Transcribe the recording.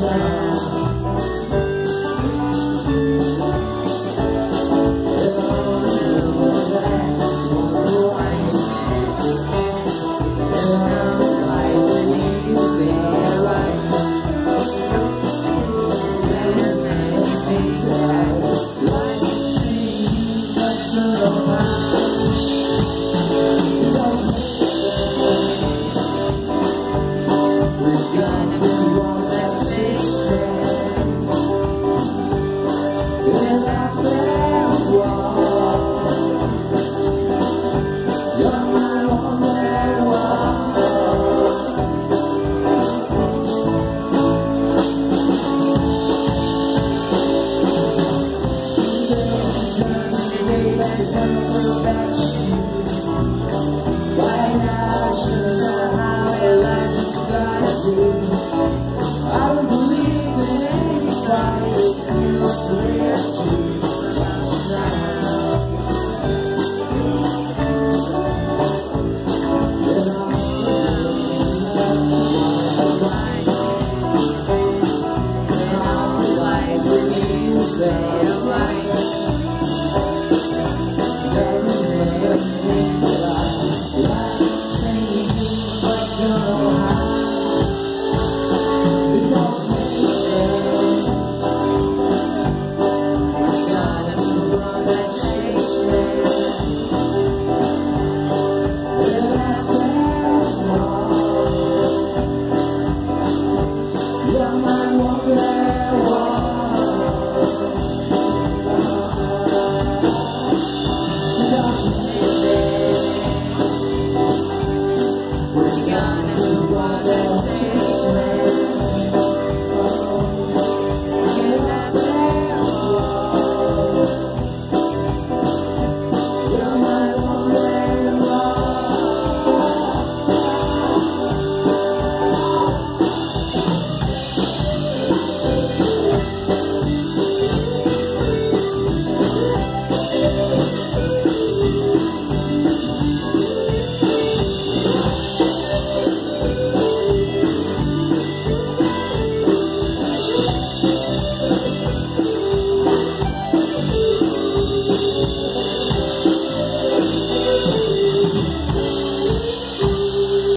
now.